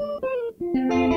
Thank you.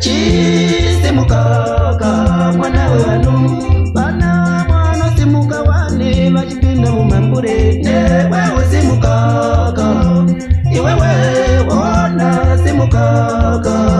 chisimuka kamwana wevanhu vana vanosimuka vane vachipinda mumambure newe usimukaka iwewe wona simukaka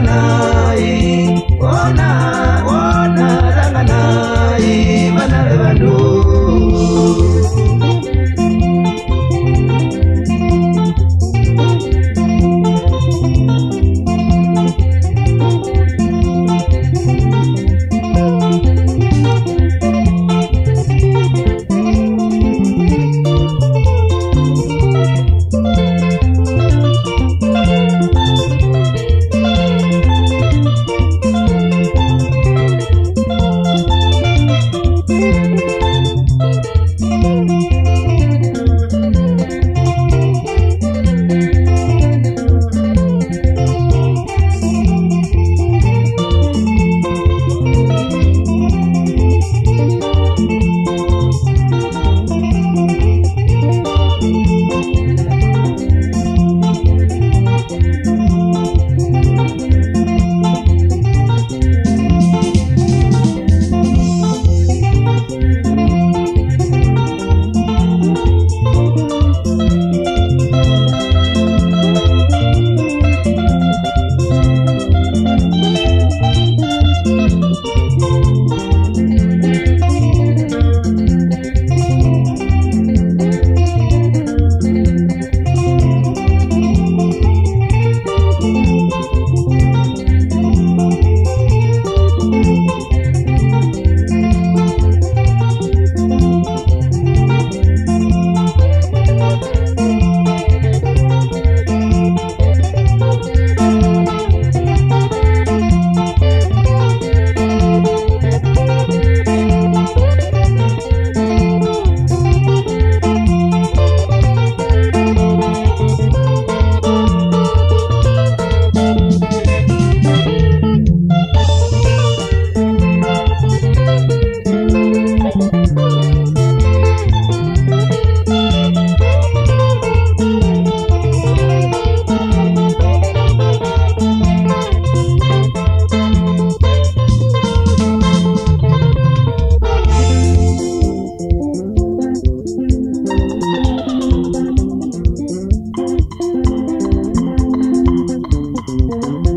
banana. Thank you.